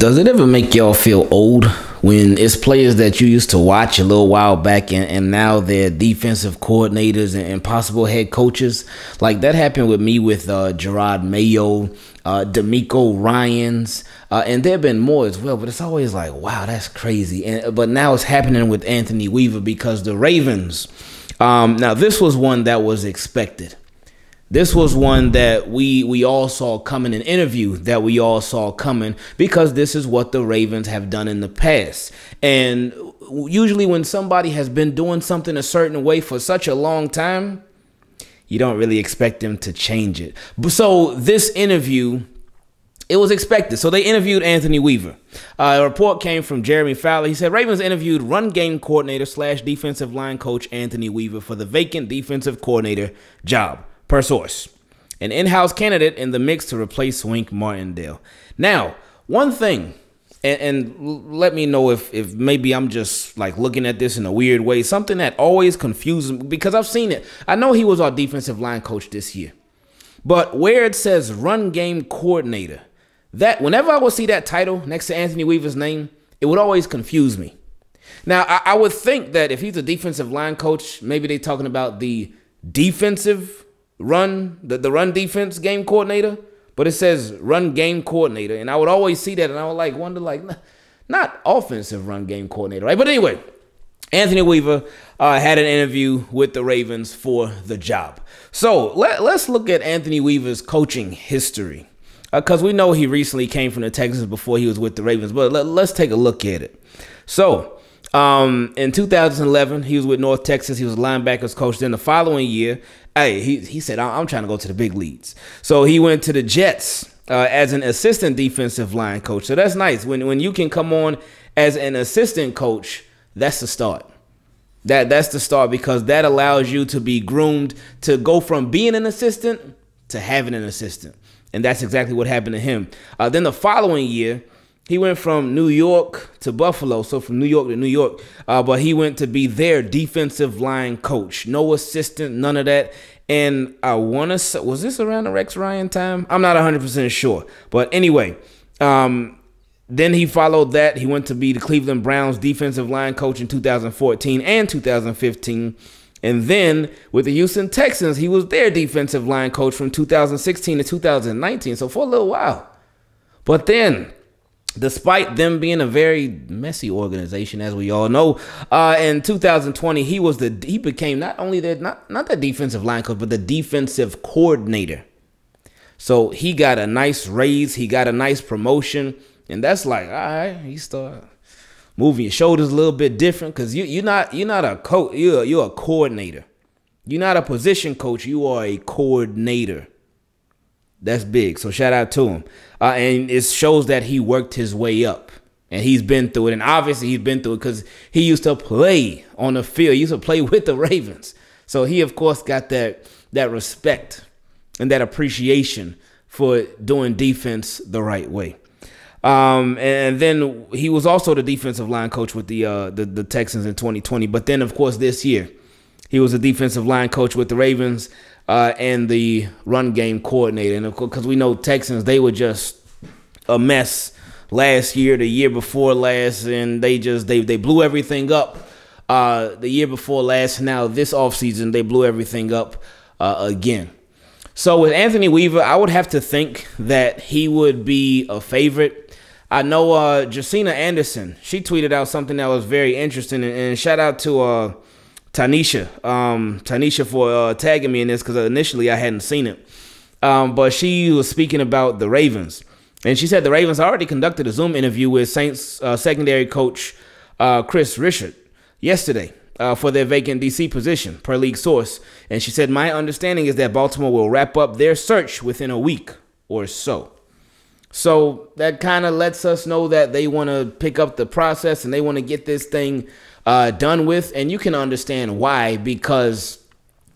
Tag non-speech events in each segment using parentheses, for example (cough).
Does it ever make y'all feel old when it's players that you used to watch a little while back and, and now they're defensive coordinators and, and possible head coaches? Like that happened with me with uh, Jerod Mayo, uh, DeMeco Ryans, uh, and there have been more as well. But it's always like, wow, that's crazy. And but now it's happening with Anthony Weaver because the Ravens. Um, now this was one that was expected. This was one that we we all saw coming an interview that we all saw coming because this is what the Ravens have done in the past. And usually when somebody has been doing something a certain way for such a long time, you don't really expect them to change it. So this interview it was expected. So they interviewed Anthony Weaver. Uh, a report came from Jeremy Fowler. He said Ravens interviewed run game coordinator slash defensive line coach Anthony Weaver for the vacant defensive coordinator job per source. An in house candidate in the mix to replace Wink Martindale. Now, one thing, and, and, let me know if, if maybe I'm just like looking at this in a weird way. Something that always confuses me because I've seen it. I know he was our defensive line coach this year, but where it says run game coordinator, that whenever I would see that title next to Anthony Weaver's name, it would always confuse me. Now, I, I would think that if he's a defensive line coach, maybe they're talking about the defensive run the, the run defense game coordinator, but it says run game coordinator. And I would always see that and I would like wonder like not offensive run game coordinator, right? But anyway, Anthony Weaver uh, had an interview with the Ravens for the job. So let, let's look at Anthony Weaver's coaching history. Because uh, we know he recently came from the Texans before he was with the Ravens, but let, let's take a look at it. So, um, in 2011, he was with North Texas. He was linebackers coach. Then the following year, hey, he, he said, I'm trying to go to the big leagues. So he went to the Jets uh, as an assistant defensive line coach. So that's nice. When, when you can come on as an assistant coach, that's the start. That that's the start because that allows you to be groomed to go from being an assistant to having an assistant, and that's exactly what happened to him. Uh, then the following year, he went from New York to Buffalo, so from New York to New York. Uh, but he went to be their defensive line coach. No assistant, none of that. And I want to was this around the Rex Ryan time? I'm not 100 percent sure, but anyway. Um, then he followed that. He went to be the Cleveland Browns defensive line coach in 2014 and 2015. And then with the Houston Texans, he was their defensive line coach from 2016 to 2019. So for a little while. But then despite them being a very messy organization as we all know uh, in 2020 he was the he became not only the not not the defensive line coach but the defensive coordinator. So he got a nice raise he got a nice promotion and that's like all right he start moving your shoulders a little bit different because you, you're not you're not a coach you're, you're a coordinator. You're not a position coach you are a coordinator that's big. So shout out to him. Uh, and it shows that he worked his way up and he's been through it. And obviously he's been through it because he used to play on the field. He used to play (laughs) with the Ravens. So he of course got that that respect and that appreciation for doing defense the right way. Um, and then he was also the defensive line coach with the, uh, the the Texans in 2020. But then of course this year he was a defensive line coach with the Ravens uh, and the run game coordinator. And of course, because we know Texans, they were just a mess last year, the year before last, and they just they they blew everything up. Uh, the year before last, now this offseason, they blew everything up uh, again. So with Anthony Weaver, I would have to think that he would be a favorite. I know uh, Josina Anderson, she tweeted out something that was very interesting, and, and shout out to uh, Tanisha, um, Tanisha for uh, tagging me in this because initially I hadn't seen it. Um, but she was speaking about the Ravens, and she said the Ravens already conducted a Zoom interview with Saints uh, secondary coach uh, Kris Richard yesterday uh, for their vacant DC position, per league source. And she said, "My understanding is that Baltimore will wrap up their search within a week or so." So that kind of lets us know that they want to pick up the process and they want to get this thing uh, done with, and you can understand why because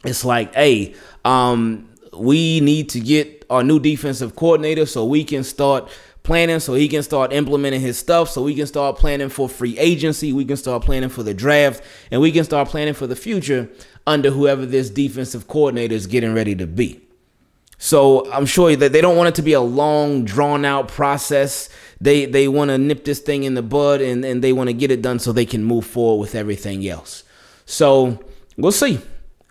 it's like, hey, um, we need to get our new defensive coordinator so we can start planning, so he can start implementing his stuff, so we can start planning for free agency, we can start planning for the draft, and we can start planning for the future under whoever this defensive coordinator is getting ready to be. So I'm sure that they don't want it to be a long, drawn out process. They they want to nip this thing in the bud and, and they want to get it done so they can move forward with everything else. So we'll see.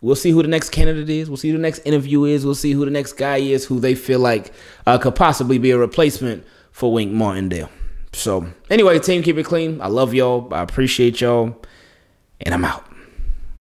We'll see who the next candidate is. We'll see who the next interview is. We'll see who the next guy is who they feel like uh, could possibly be a replacement for Wink Martindale. So anyway, team, keep it clean. I love y'all. I appreciate y'all. And I'm out.